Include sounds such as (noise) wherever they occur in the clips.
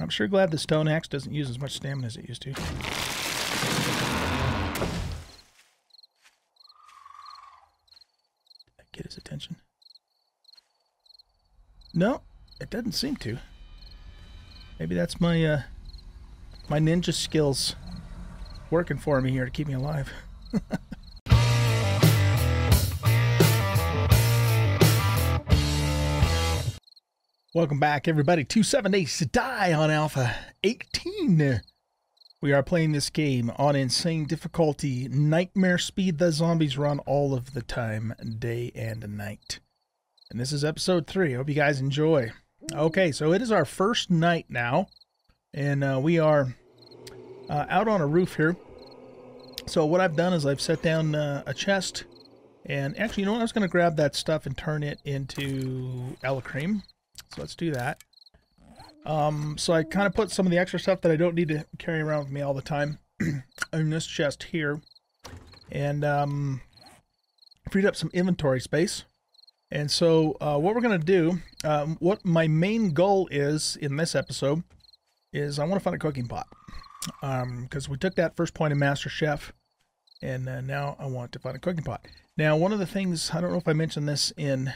I'm sure glad the stone axe doesn't use as much stamina as it used to. Get his attention. No, it doesn't seem to. Maybe that's my uh, my ninja skills working for me here to keep me alive. (laughs) Welcome back, everybody, to 7 Days to Die on Alpha 18. We are playing this game on insane difficulty, nightmare speed. The zombies run all of the time, day and night. And this is episode 3. I Hope you guys enjoy. Okay, so it is our first night now, and uh, we are uh, out on a roof here. So what I've done is I've set down uh, a chest, and actually, you know what? I was going to grab that stuff and turn it into Cream. So let's do that. Um, so I kind of put some of the extra stuff that I don't need to carry around with me all the time (clears throat) in this chest here. And um, freed up some inventory space. And so uh, what we're going to do, um, what my main goal is in this episode, is I want to find a cooking pot. Because um, we took that first point in Master Chef, and uh, now I want to find a cooking pot. Now, one of the things, I don't know if I mentioned this in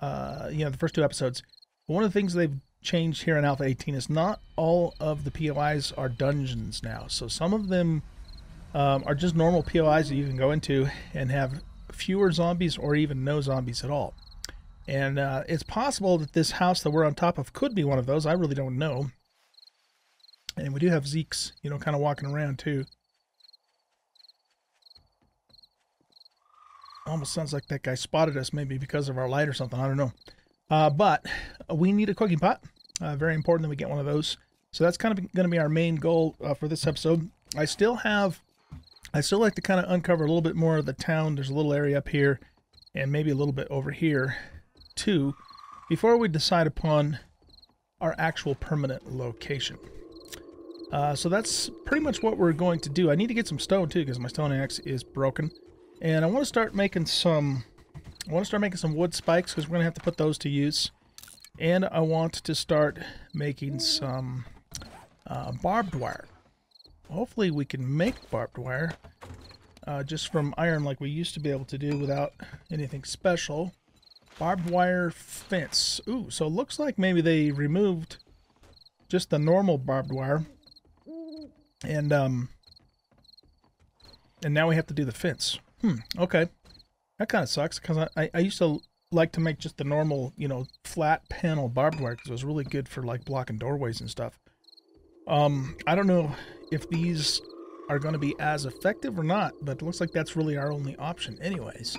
uh, you know, the first two episodes. One of the things they've changed here in Alpha 18 is not all of the POIs are dungeons now. So some of them um, are just normal POIs that you can go into and have fewer zombies or even no zombies at all. And uh, it's possible that this house that we're on top of could be one of those. I really don't know. And we do have Zeke's, you know, kind of walking around too. Almost sounds like that guy spotted us maybe because of our light or something. I don't know. Uh, but we need a cooking pot. Uh, very important that we get one of those. So that's kind of going to be our main goal uh, for this episode. I still have, I still like to kind of uncover a little bit more of the town. There's a little area up here and maybe a little bit over here too before we decide upon our actual permanent location. Uh, so that's pretty much what we're going to do. I need to get some stone too because my stone axe is broken. And I want to start making some, I want to start making some wood spikes because we're going to have to put those to use. And I want to start making some uh, barbed wire. Hopefully we can make barbed wire uh, just from iron like we used to be able to do without anything special. Barbed wire fence. Ooh, so it looks like maybe they removed just the normal barbed wire. And, um, and now we have to do the fence. Hmm, okay. That kind of sucks because I, I, used to like to make just the normal, you know, flat panel barbed wire because it was really good for like blocking doorways and stuff. Um, I don't know if these are going to be as effective or not, but it looks like that's really our only option anyways.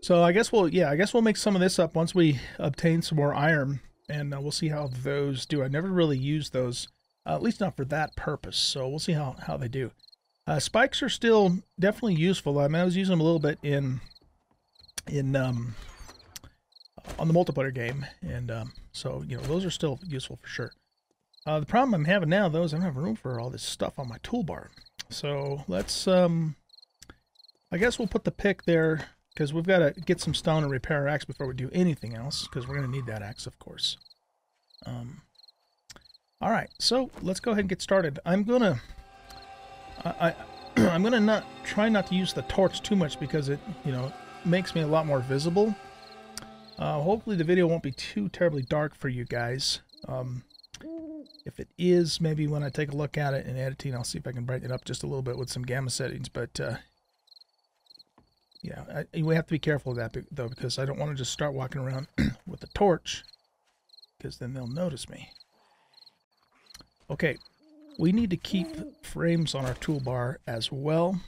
So I guess we'll, yeah, I guess we'll make some of this up once we obtain some more iron and uh, we'll see how those do. I never really used those, uh, at least not for that purpose. So we'll see how, how they do. Uh, spikes are still definitely useful. I mean, I was using them a little bit in in um, on the multiplayer game, and um, so you know those are still useful for sure. Uh, the problem I'm having now, though, is I don't have room for all this stuff on my toolbar. So let's, um, I guess we'll put the pick there because we've got to get some stone and repair our axe before we do anything else because we're going to need that axe, of course. Um, all right, so let's go ahead and get started. I'm going to I, I (clears throat) am gonna not try not to use the torch too much because it you know makes me a lot more visible. Uh, hopefully the video won't be too terribly dark for you guys. Um, if it is, maybe when I take a look at it in editing, I'll see if I can brighten it up just a little bit with some gamma settings. But uh, yeah, I, we have to be careful of that though because I don't want to just start walking around (clears throat) with a torch because then they'll notice me. Okay, we need to keep frames on our toolbar as well.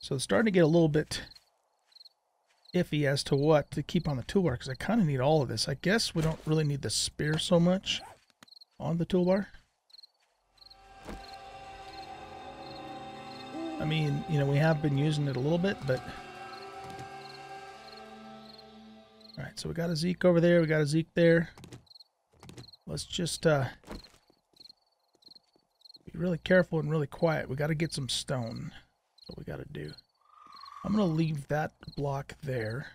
So it's starting to get a little bit iffy as to what to keep on the toolbar because I kind of need all of this. I guess we don't really need the spear so much on the toolbar. I mean, you know, we have been using it a little bit, but... Alright, so we got a Zeke over there, we got a Zeke there. Let's just uh, be really careful and really quiet. We got to get some stone. That's what we got to do. I'm going to leave that block there.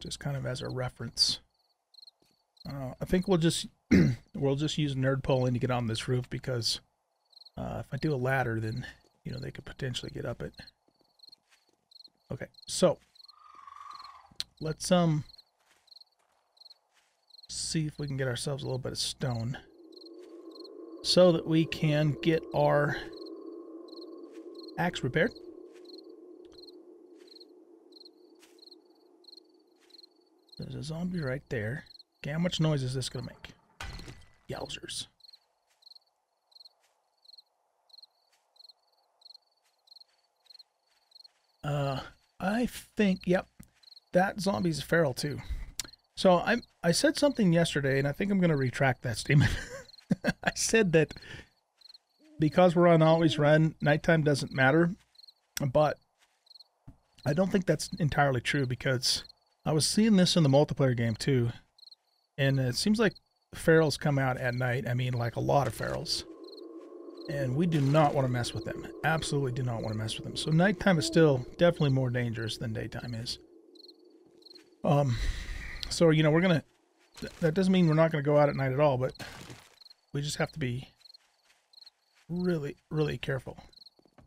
Just kind of as a reference. Uh, I think we'll just (clears throat) we'll just use nerd poling to get on this roof because uh, if I do a ladder, then you know they could potentially get up it. Okay, so let's um see if we can get ourselves a little bit of stone so that we can get our axe repaired. There's a zombie right there. Okay, how much noise is this going to make? Yowzers. Uh, I think, yep, that zombie's feral too. So I I said something yesterday, and I think I'm going to retract that (laughs) statement. (laughs) I said that because we're on always run, nighttime doesn't matter, but I don't think that's entirely true because I was seeing this in the multiplayer game too, and it seems like ferals come out at night. I mean, like a lot of ferals. And we do not want to mess with them. Absolutely do not want to mess with them. So nighttime is still definitely more dangerous than daytime is. Um, so, you know, we're going to, that doesn't mean we're not going to go out at night at all, but we just have to be really, really careful.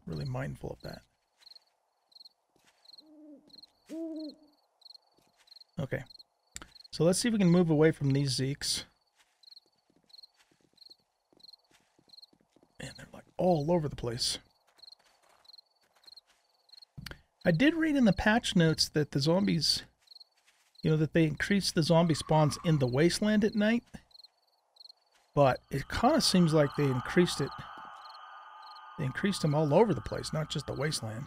Really mindful of that. Okay. So let's see if we can move away from these Zeeks. Man, they're like all over the place. I did read in the patch notes that the zombies, you know, that they increased the zombie spawns in the wasteland at night. But it kind of seems like they increased it. They increased them all over the place, not just the wasteland.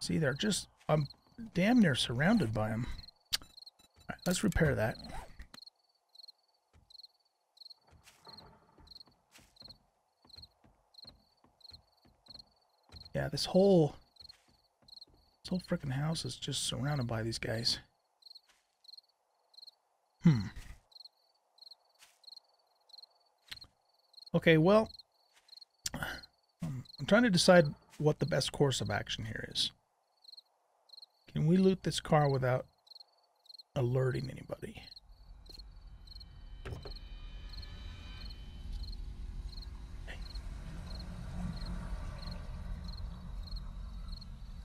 See, they're just, I'm damn near surrounded by them. Let's repair that. Yeah, this whole this whole freaking house is just surrounded by these guys. Hmm. Okay, well, I'm trying to decide what the best course of action here is. Can we loot this car without alerting anybody?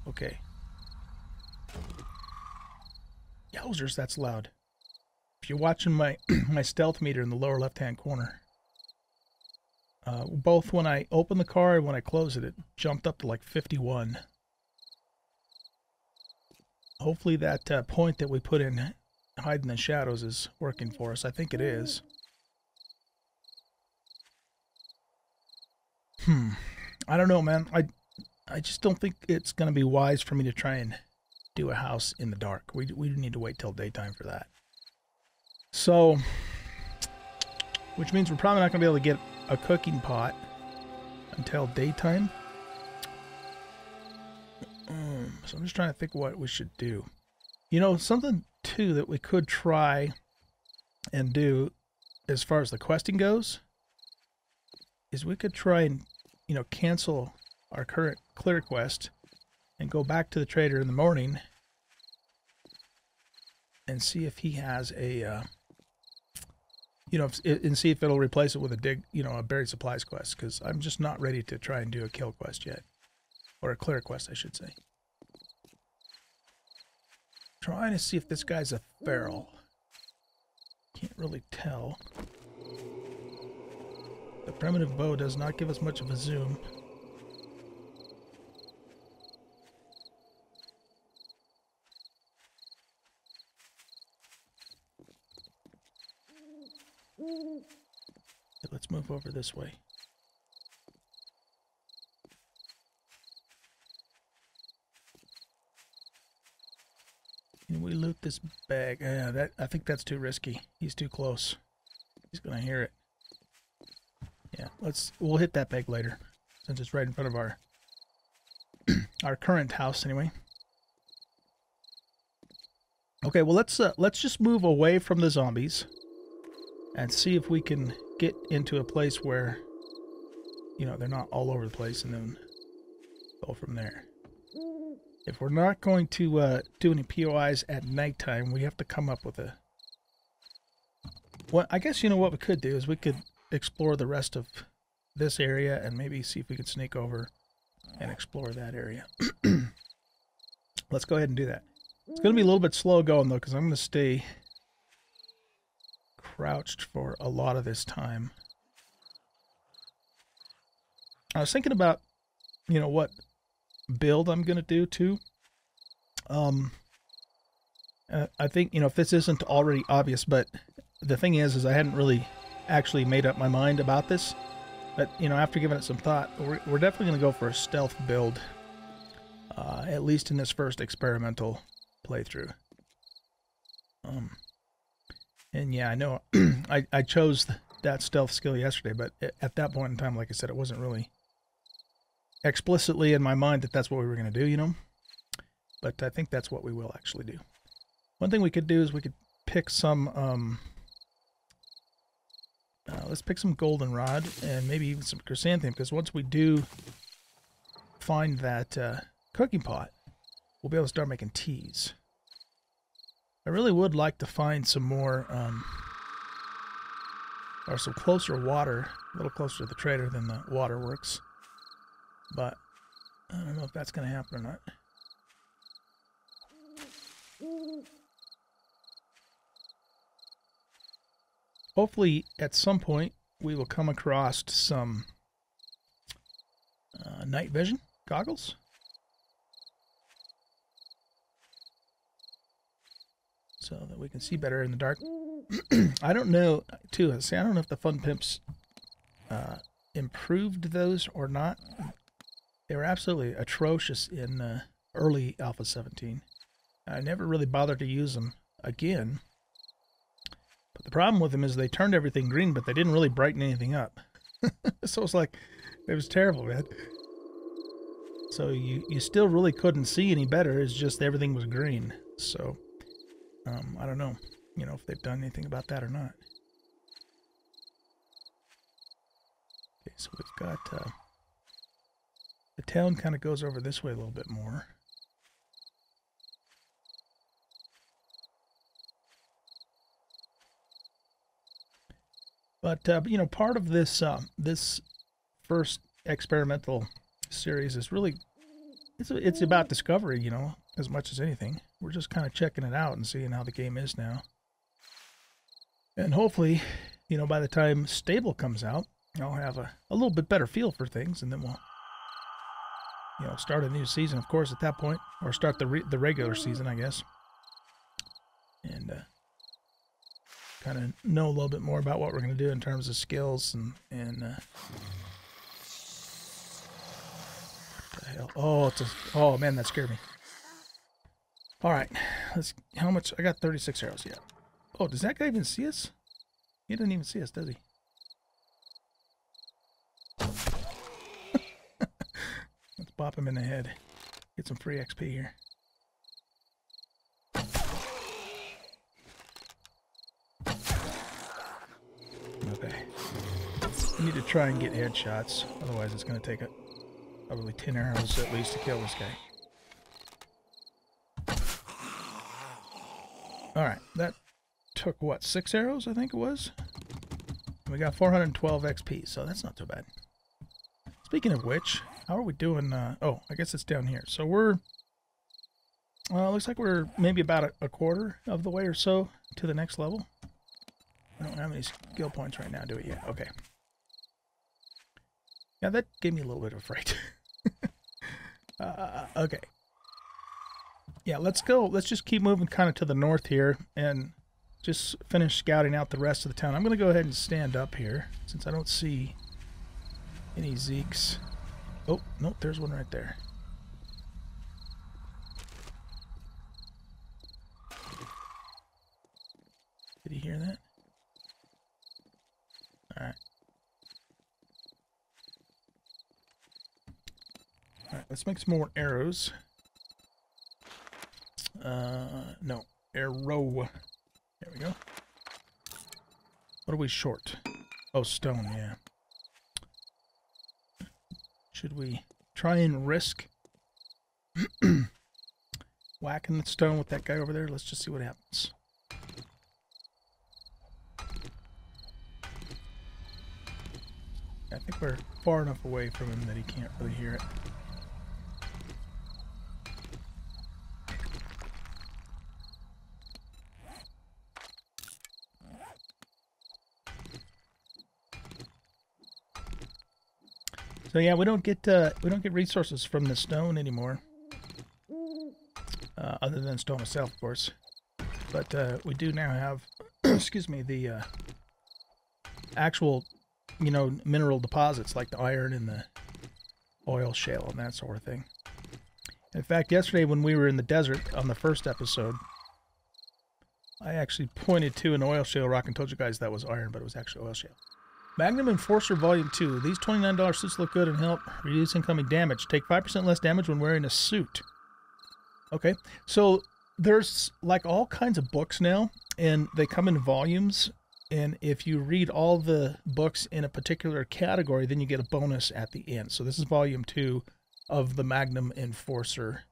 Okay. Yowzers, that's loud. If you're watching my, (clears throat) my stealth meter in the lower left-hand corner, uh, both when I open the car and when I close it, it jumped up to like 51. Hopefully that uh, point that we put in hide in the shadows is working for us. I think it is. Hmm. I don't know, man. I I just don't think it's going to be wise for me to try and do a house in the dark. We, we need to wait till daytime for that. So, which means we're probably not going to be able to get a cooking pot until daytime. Um, so I'm just trying to think what we should do. You know, something too that we could try and do as far as the questing goes is we could try and, you know, cancel our current clear quest and go back to the trader in the morning and see if he has a, uh, you know, and see if it'll replace it with a dig, you know, a buried supplies quest. Because I'm just not ready to try and do a kill quest yet, or a clear quest, I should say. Trying to see if this guy's a feral. Can't really tell. The primitive bow does not give us much of a zoom. let's move over this way. Can we loot this bag? Yeah, that I think that's too risky. He's too close. He's gonna hear it. Yeah, let's we'll hit that bag later. Since it's right in front of our (clears throat) our current house anyway. Okay, well let's uh, let's just move away from the zombies and see if we can get into a place where, you know, they're not all over the place and then go from there. If we're not going to uh, do any POIs at nighttime, we have to come up with a Well, I guess you know what we could do is we could explore the rest of this area and maybe see if we could sneak over and explore that area. (clears throat) Let's go ahead and do that. It's going to be a little bit slow going though because I'm going to stay crouched for a lot of this time. I was thinking about, you know, what build I'm going to do too. Um, uh, I think, you know, if this isn't already obvious, but the thing is, is I hadn't really actually made up my mind about this. But, you know, after giving it some thought, we're, we're definitely going to go for a stealth build. Uh, at least in this first experimental playthrough. Um, and yeah, I know (clears throat) I, I chose that stealth skill yesterday, but at that point in time, like I said, it wasn't really explicitly in my mind that that's what we were going to do, you know? But I think that's what we will actually do. One thing we could do is we could pick some, um, uh, let's pick some goldenrod and maybe even some chrysanthemum, because once we do find that uh, cooking pot, we'll be able to start making teas. I really would like to find some more, um, or some closer water, a little closer to the trader than the waterworks. But I don't know if that's going to happen or not. Hopefully, at some point, we will come across some uh, night vision goggles. So that we can see better in the dark. (clears throat) I don't know, too. See, I don't know if the Fun Pimps uh, improved those or not. They were absolutely atrocious in uh, early Alpha 17. I never really bothered to use them again. But the problem with them is they turned everything green, but they didn't really brighten anything up. (laughs) so it's like, it was terrible, man. So you, you still really couldn't see any better. It's just everything was green. So, um, I don't know, you know, if they've done anything about that or not. Okay, so we've got... Uh, the town kind of goes over this way a little bit more. But uh, you know, part of this uh, this first experimental series is really it's it's about discovery, you know, as much as anything. We're just kind of checking it out and seeing how the game is now. And hopefully, you know, by the time Stable comes out, I'll have a, a little bit better feel for things, and then we'll you know, start a new season, of course, at that point, or start the re the regular season, I guess, and uh, kind of know a little bit more about what we're going to do in terms of skills and and. Uh? Oh, it's a, oh man, that scared me. All right, let's. How much? I got 36 arrows. Yeah. Oh, does that guy even see us? He doesn't even see us, does he? (laughs) Let's bop him in the head. Get some free XP here. Okay. We need to try and get headshots. Otherwise it's going to take a, probably 10 arrows at least to kill this guy. Alright, that took what, six arrows I think it was? We got 412 XP, so that's not too bad. Speaking of which, how are we doing? Uh, oh, I guess it's down here. So we're, well, it looks like we're maybe about a, a, quarter of the way or so to the next level. I don't have any skill points right now, do we? Yeah, okay. Yeah, that gave me a little bit of fright. (laughs) uh, okay. Yeah, let's go. Let's just keep moving kind of to the north here and just finish scouting out the rest of the town. I'm going to go ahead and stand up here since I don't see any Zeeks. Oh, no, there's one right there. Did he hear that? Alright. Alright, let's make some more arrows. Uh, no. Arrow. There we go. What are we short? Oh, stone, yeah. Should we try and risk (clears throat) whacking the stone with that guy over there? Let's just see what happens. I think we're far enough away from him that he can't really hear it. So yeah, we don't get uh, we don't get resources from the stone anymore, uh, other than stone itself, of course. But uh, we do now have, (clears throat) excuse me, the uh, actual, you know, mineral deposits like the iron and the oil shale and that sort of thing. In fact, yesterday when we were in the desert on the first episode, I actually pointed to an oil shale rock and told you guys that was iron, but it was actually oil shale. Magnum Enforcer Volume 2. These $29 suits look good and help reduce incoming damage. Take 5% less damage when wearing a suit. Okay, so there's like all kinds of books now, and they come in volumes. And if you read all the books in a particular category, then you get a bonus at the end. So this is Volume 2 of the Magnum Enforcer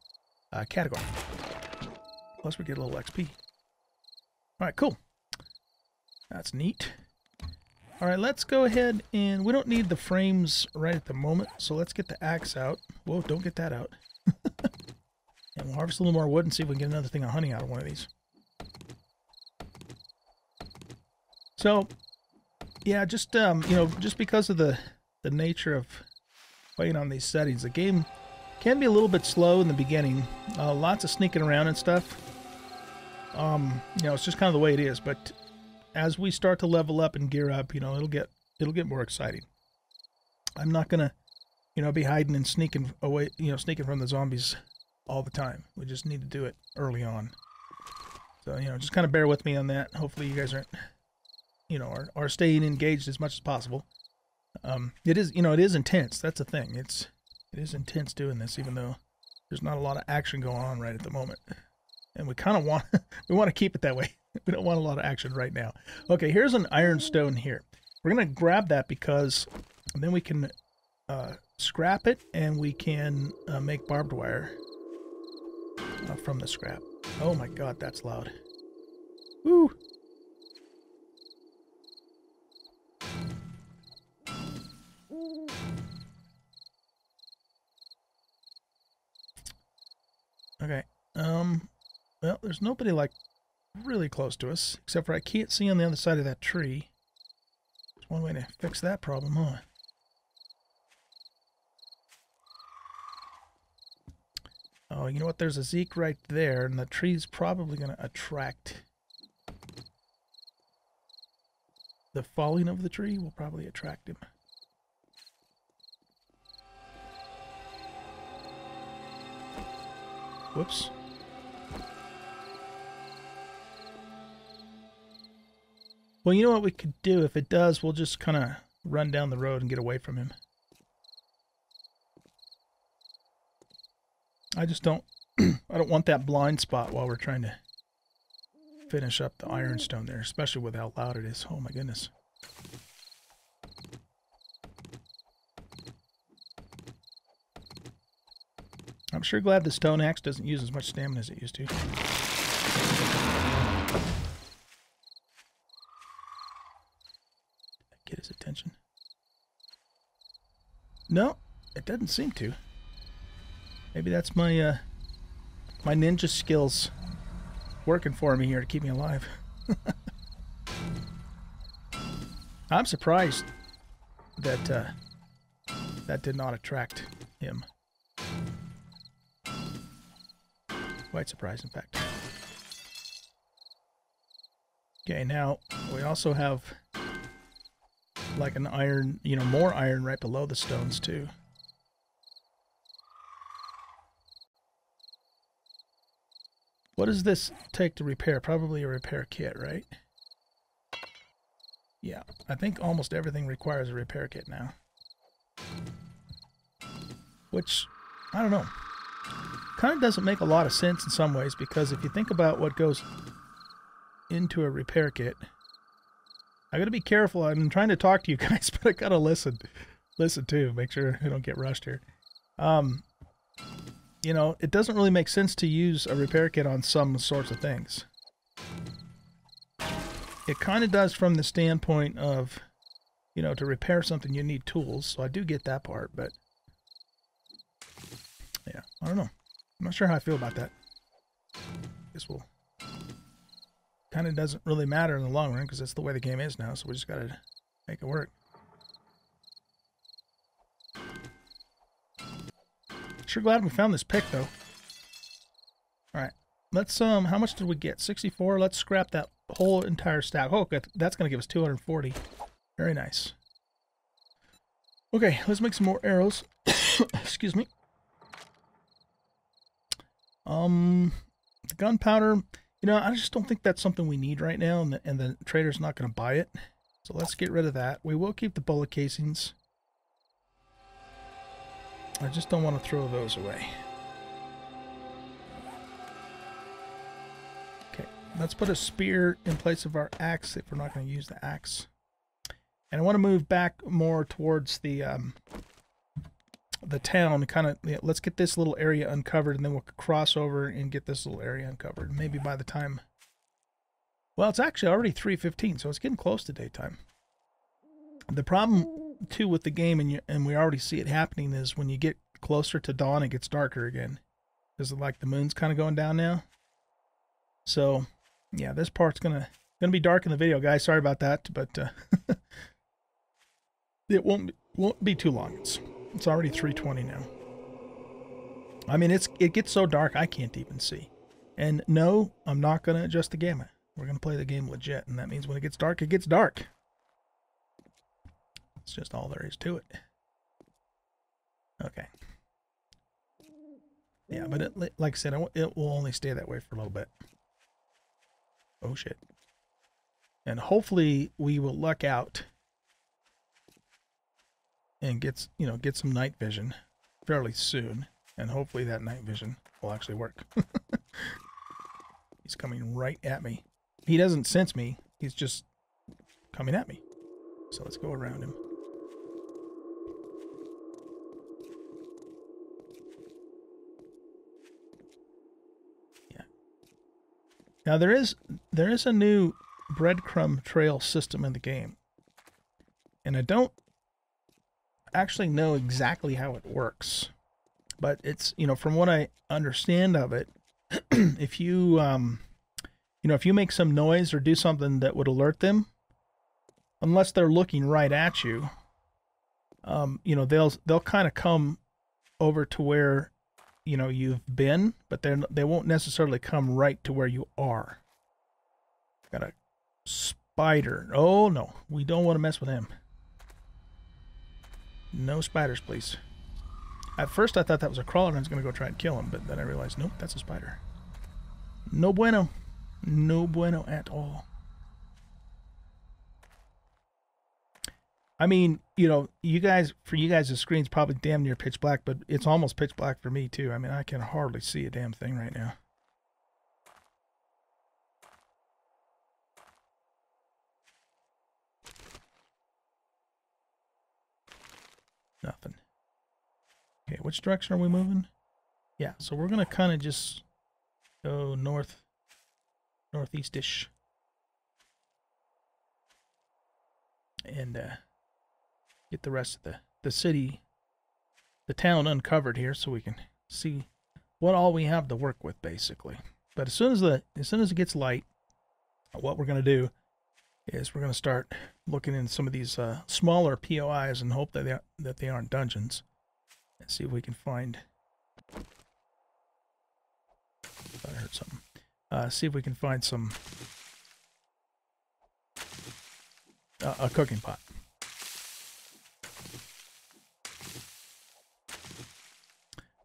uh, category. Plus we get a little XP. All right, cool. That's neat. All right, let's go ahead and we don't need the frames right at the moment. So let's get the axe out. Whoa, don't get that out. (laughs) and we'll harvest a little more wood and see if we can get another thing of honey out of one of these. So, yeah, just, um, you know, just because of the, the nature of playing on these settings, the game can be a little bit slow in the beginning. Uh, lots of sneaking around and stuff. Um, you know, it's just kind of the way it is, but as we start to level up and gear up, you know, it'll get it'll get more exciting. I'm not gonna, you know, be hiding and sneaking away, you know, sneaking from the zombies all the time. We just need to do it early on. So, you know, just kind of bear with me on that. Hopefully you guys aren't, you know, are, are staying engaged as much as possible. Um, it is, you know, it is intense. That's the thing. It's, it is intense doing this, even though there's not a lot of action going on right at the moment. And we kind of want, (laughs) we want to keep it that way. (laughs) we don't want a lot of action right now. Okay, here's an ironstone here. We're going to grab that because then we can uh, scrap it and we can uh, make barbed wire uh, from the scrap. Oh my god, that's loud. Woo! Okay, um, well, there's nobody like really close to us, except for I can't see on the other side of that tree. There's one way to fix that problem, huh? Oh, you know what? There's a Zeke right there, and the tree's probably going to attract... The falling of the tree will probably attract him. Whoops. Well, you know what we could do? If it does, we'll just kind of run down the road and get away from him. I just don't... (clears throat) I don't want that blind spot while we're trying to finish up the ironstone there, especially with how loud it is. Oh my goodness. I'm sure glad the stone axe doesn't use as much stamina as it used to. attention. No, it doesn't seem to. Maybe that's my uh, my ninja skills working for me here to keep me alive. (laughs) I'm surprised that uh, that did not attract him. Quite surprised, in fact. Okay, now we also have like an iron, you know, more iron right below the stones too. What does this take to repair? Probably a repair kit, right? Yeah, I think almost everything requires a repair kit now. Which, I don't know, kind of doesn't make a lot of sense in some ways because if you think about what goes into a repair kit, I gotta be careful. I'm trying to talk to you (laughs) guys, but I gotta listen, listen too. Make sure I don't get rushed here. Um, you know, it doesn't really make sense to use a repair kit on some sorts of things. It kind of does from the standpoint of you know, to repair something, you need tools. So I do get that part, but yeah, I don't know. I'm not sure how I feel about that. Guess we'll kind of doesn't really matter in the long run because that's the way the game is now. So we just got to make it work. Sure glad we found this pick though. All right, let's um, how much did we get? 64. Let's scrap that whole entire stack. Oh, that's going to give us 240. Very nice. Okay, let's make some more arrows. (coughs) Excuse me. Um, the gunpowder, you know, I just don't think that's something we need right now, and the, and the trader's not going to buy it. So let's get rid of that. We will keep the bullet casings. I just don't want to throw those away. Okay, let's put a spear in place of our axe if we're not going to use the axe. And I want to move back more towards the um, the town. Kind of, yeah, let's get this little area uncovered, and then we'll cross over and get this little area uncovered. Maybe by the time, well, it's actually already 3:15, so it's getting close to daytime. The problem too with the game, and you, and we already see it happening, is when you get closer to dawn, it gets darker again, because like the moon's kind of going down now. So, yeah, this part's gonna gonna be dark in the video, guys. Sorry about that, but. Uh, (laughs) it won't won't be too long. It's it's already 3:20 now. I mean, it's it gets so dark I can't even see. And no, I'm not going to adjust the gamma. We're going to play the game legit, and that means when it gets dark, it gets dark. It's just all there is to it. Okay. Yeah, but it, like I said, it will only stay that way for a little bit. Oh shit. And hopefully we will luck out and gets you know get some night vision fairly soon and hopefully that night vision will actually work. (laughs) He's coming right at me. He doesn't sense me he's just coming at me. So let's go around him. Yeah. Now there is there is a new breadcrumb trail system in the game and I don't actually know exactly how it works, but it's you know from what I understand of it, (clears throat) if you um, you know if you make some noise or do something that would alert them, unless they're looking right at you, um, you know they'll they'll kind of come over to where you know you've been, but they they won't necessarily come right to where you are. Got a spider. Oh no, we don't want to mess with him. No spiders, please. At first I thought that was a crawler and I was going to go try and kill him, but then I realized, nope, that's a spider. No bueno. No bueno at all. I mean, you know, you guys, for you guys, the screen's probably damn near pitch black, but it's almost pitch black for me, too. I mean, I can hardly see a damn thing right now. Nothing. Okay, which direction are we moving? Yeah, so we're going to kind of just go north, northeastish. And uh, get the rest of the, the city, the town uncovered here so we can see what all we have to work with, basically. But as soon as the as soon as it gets light, what we're going to do is we're going to start looking in some of these uh, smaller POIs and hope that they, are, that they aren't dungeons. And see if we can find... I heard something. Uh, see if we can find some... Uh, a cooking pot.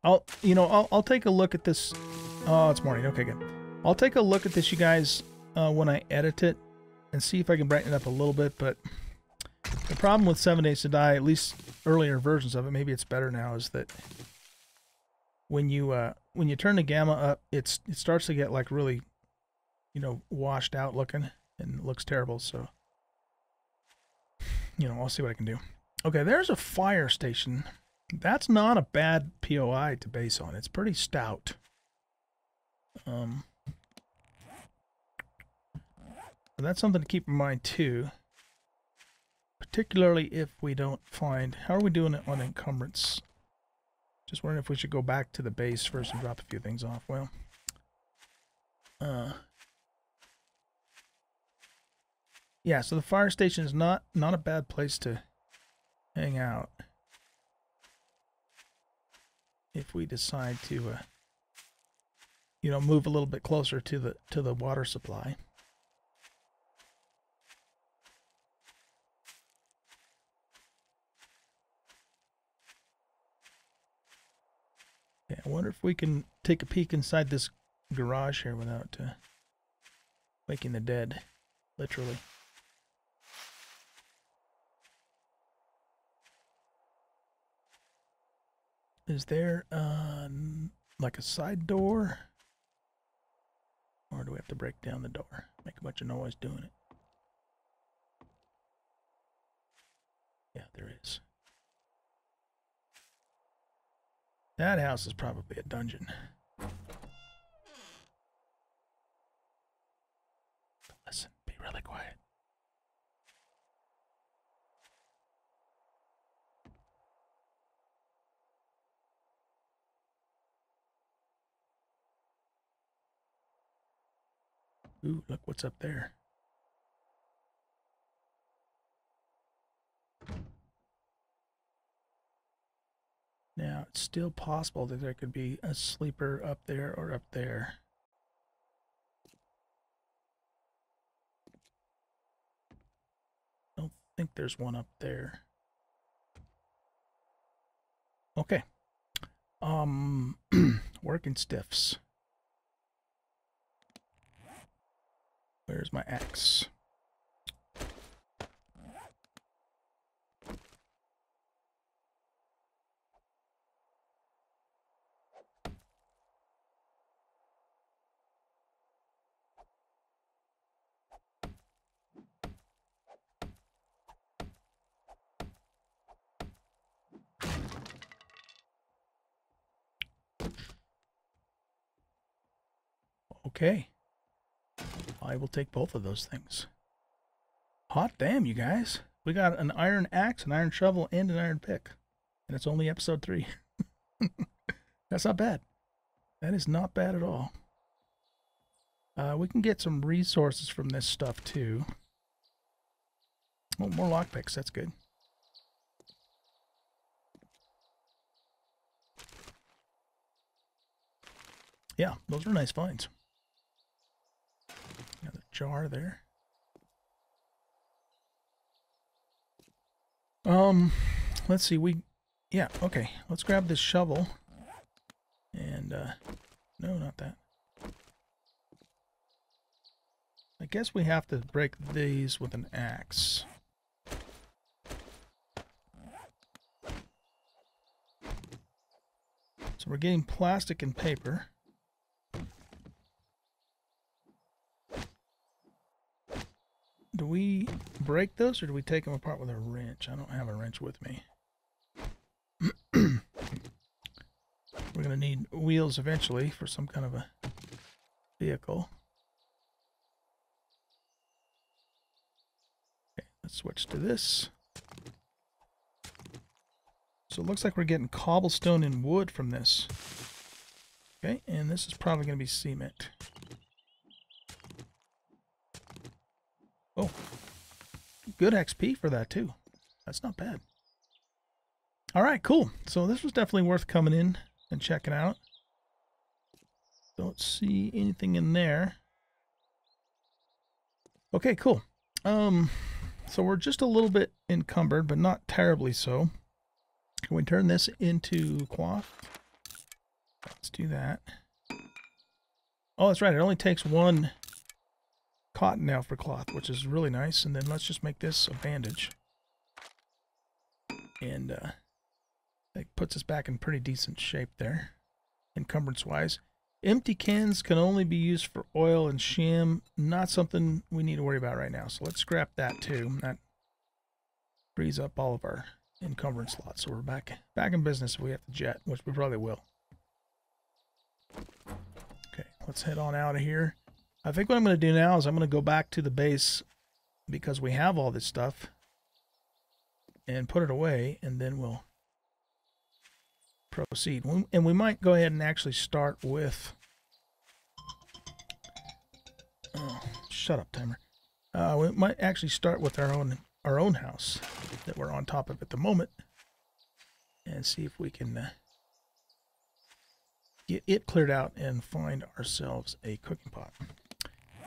I'll, you know, I'll, I'll take a look at this. Oh, it's morning. Okay, good. I'll take a look at this, you guys, uh, when I edit it and see if I can brighten it up a little bit, but the problem with 7 Days to Die, at least earlier versions of it, maybe it's better now, is that when you uh, when you turn the gamma up, it's it starts to get like really, you know, washed out looking and looks terrible. So, you know, I'll see what I can do. Okay, there's a fire station. That's not a bad POI to base on. It's pretty stout. Um, that's something to keep in mind too. particularly if we don't find... How are we doing it on encumbrance? Just wondering if we should go back to the base first and drop a few things off. Well, uh, yeah, so the fire station is not not a bad place to hang out if we decide to, uh, you know, move a little bit closer to the to the water supply. Yeah, I wonder if we can take a peek inside this garage here without uh, waking the dead, literally. Is there uh, like a side door? Or do we have to break down the door? Make a bunch of noise doing it. Yeah, there is. That house is probably a dungeon. Listen, be really quiet. Ooh, look what's up there. Now, it's still possible that there could be a sleeper up there or up there. I Don't think there's one up there. Okay. Um, (clears throat) working stiffs. Where's my axe? Okay. I will take both of those things. Hot damn, you guys. We got an iron axe, an iron shovel, and an iron pick. And it's only episode three. (laughs) That's not bad. That is not bad at all. Uh, we can get some resources from this stuff, too. Oh, more lockpicks. That's good. Yeah, those are nice finds jar there. Um, let's see, we, yeah, okay, let's grab this shovel. And, uh, no, not that. I guess we have to break these with an axe. So we're getting plastic and paper. Do we break those or do we take them apart with a wrench? I don't have a wrench with me. (clears throat) We're going to need wheels eventually for some kind of a vehicle. Okay, let's switch to this. So it looks like we're getting cobblestone and wood from this. Okay, and this is probably going to be cement. Good XP for that too. That's not bad. All right, cool. So this was definitely worth coming in and checking out. Don't see anything in there. Okay, cool. Um, so we're just a little bit encumbered, but not terribly so. Can we turn this into cloth? Let's do that. Oh, that's right. It only takes one cotton now for cloth, which is really nice. And then let's just make this a bandage. And uh, that puts us back in pretty decent shape there, encumbrance-wise. Empty cans can only be used for oil and sham. Not something we need to worry about right now. So let's scrap that too. That frees up all of our encumbrance slots. So we're back back in business if we have to jet, which we probably will. Okay, let's head on out of here. I think what I'm going to do now is I'm going to go back to the base because we have all this stuff. and put it away, and then we'll proceed. And we might go ahead and actually start with. Oh, shut up, timer. Uh, we might actually start with our own our own house that we're on top of at the moment, and see if we can uh, get it cleared out and find ourselves a cooking pot.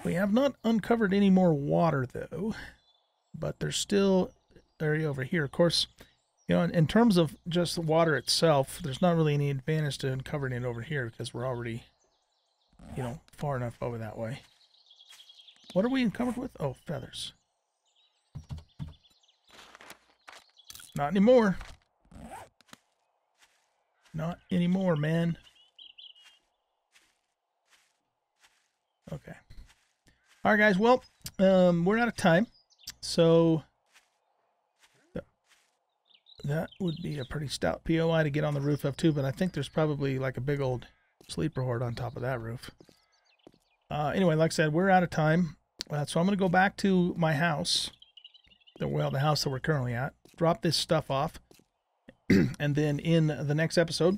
We have not uncovered any more water though, but there's still area over here. Of course, you know, in, in terms of just the water itself, there's not really any advantage to uncovering it over here because we're already, you know, far enough over that way. What are we encumbered with? Oh, feathers. Not anymore. Not anymore, man. Okay. All right, guys. Well, um, we're out of time. So that would be a pretty stout POI to get on the roof of too, but I think there's probably like a big old sleeper horde on top of that roof. Uh, anyway, like I said, we're out of time. Uh, so I'm going to go back to my house, the well, the house that we're currently at, drop this stuff off, (clears throat) and then in the next episode,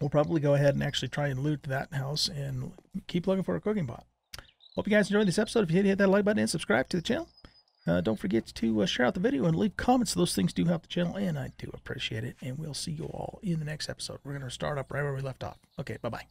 we'll probably go ahead and actually try and loot that house and keep looking for a cooking pot. Hope you guys enjoyed this episode. If you hit, hit that like button and subscribe to the channel. Uh, don't forget to uh, share out the video and leave comments. Those things do help the channel, and I do appreciate it. And we'll see you all in the next episode. We're going to start up right where we left off. Okay, bye-bye.